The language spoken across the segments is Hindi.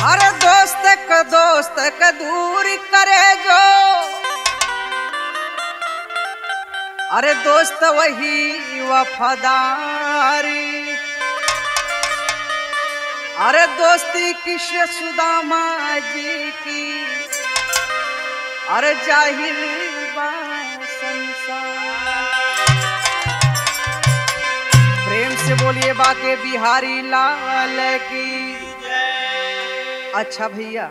अरे दोस्त क दोस्त क दूर करे जो। अरे दोस्त वही वफादारी। अरे दोस्ती कृष्ण सुदामा जी की। अरे जाहिल बा संसार। प्रेम से बोलिए बाके बिहारी लाल की। अच्छा भैया,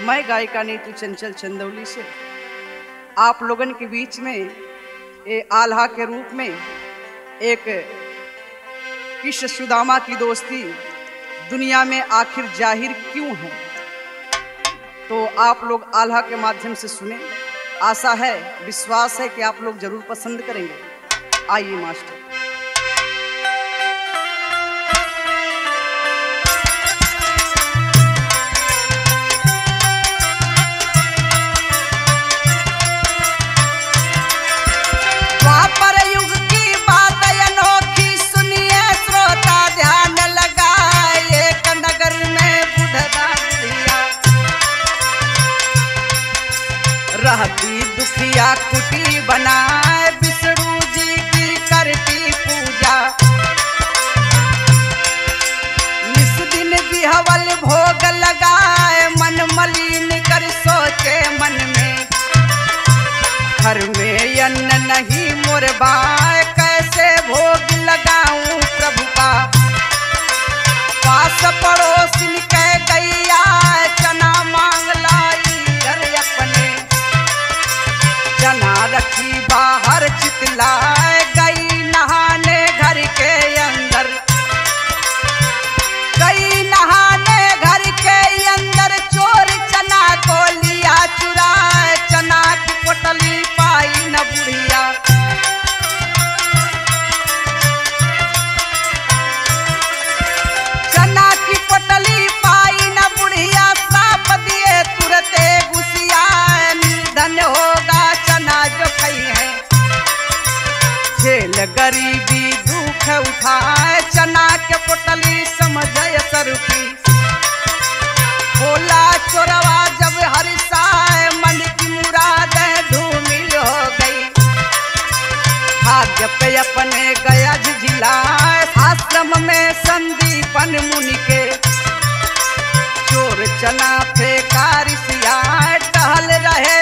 मैं गायिका नीतू चंचल चंदौली से। आप लोगन के बीच में ये आल्हा के रूप में, एक कृष्ण सुदामा की दोस्ती दुनिया में आखिर ज़ाहिर क्यों है? तो आप लोग आल्हा के माध्यम से सुने। आशा है, विश्वास है कि आप लोग ज़रूर पसंद करेंगे। आइए, मास्टर। कुटी बनाए विष्णु जी की करती पूजा। निस दिन बिहवल भोग लगाए, मन मलिन कर सोचे मन में। घर में अन्न नहीं मुरबाए, कैसे भोग लगाऊँ प्रभु का? पास पड़ोसिन के गैया दुख उठाए, चना के पोटली समझे सरुपी बोला चोरवा जब हरिसाए मन की मुराद धूमिल हो गई। भाग्य पे अपने गया झिझिलाए, आश्रम में संदीपन मुनि के। चोर चना फेकार टहल रहे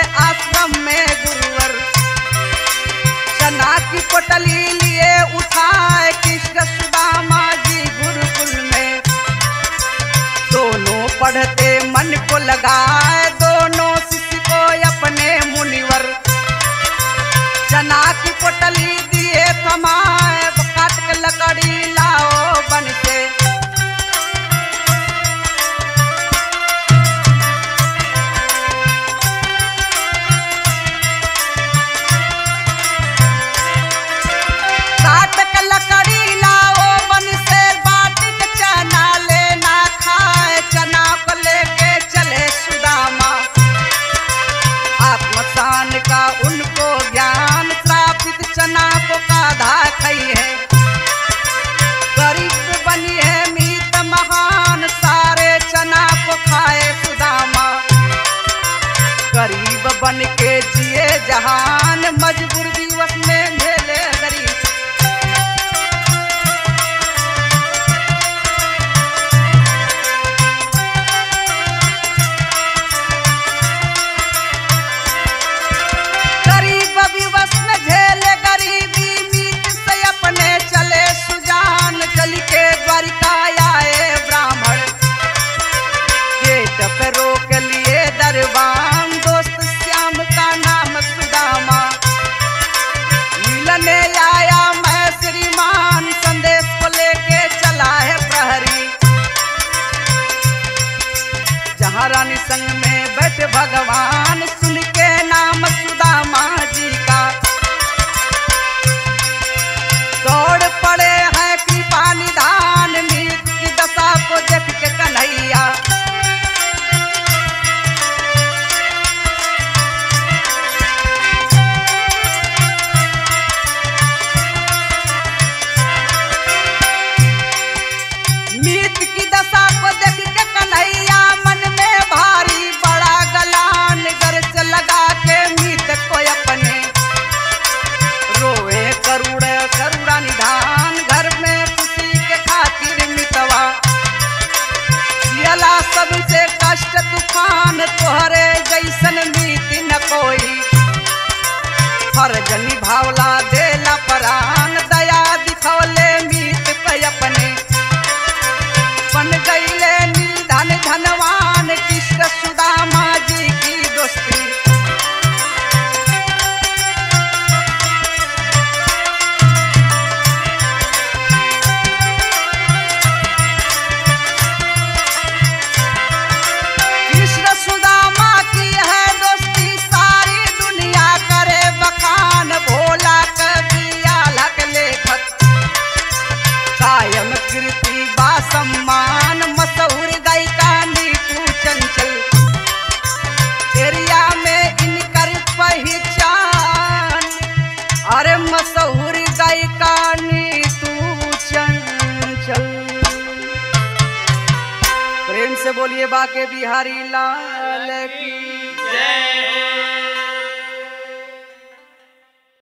Juanita. जहाँ रानी संग में बैठे भगवान सुन के नाम सुदामा। जान तोहरे जैसन नीति न कोई। हर जनी भावला देला दे बोलिए बाके बिहारी लाल की। जय